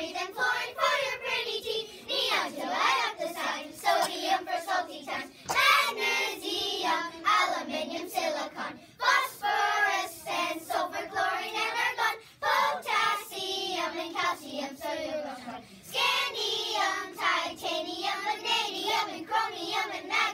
breathe and fluorine for your pretty teeth, Neon to light up the sky, sodium for salty times, magnesium, aluminium, silicon, phosphorus and sulfur, chlorine and argon, potassium and calcium, so you sodium, scandium, titanium, vanadium and chromium and manganese.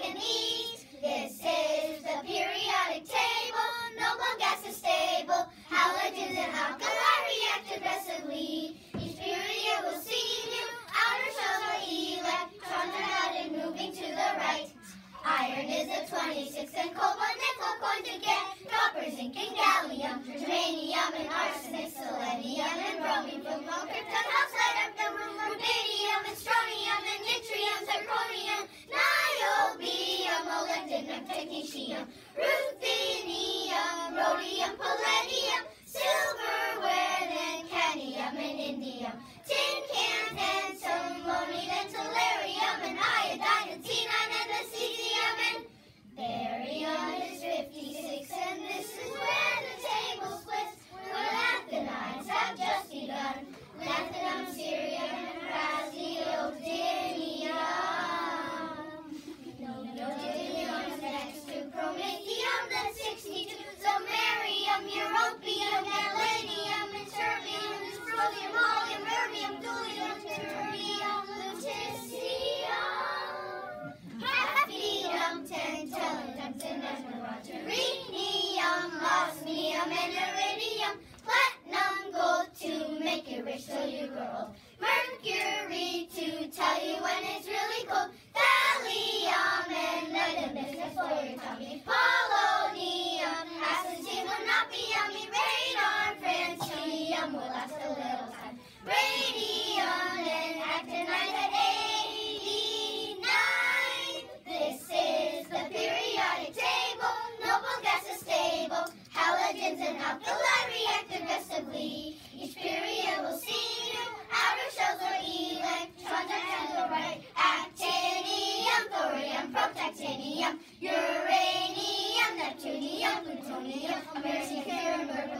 platinum, technetium, ruthenium, rhodium, palladium, silverware, then cadmium and indium. Swami.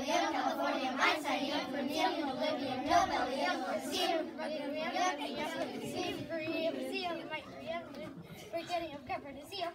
Napoleón, Californium, my Zion, Vermilion, Olivia, Nobel, Leon, Museum, Museum, Forgetting of cover to seal.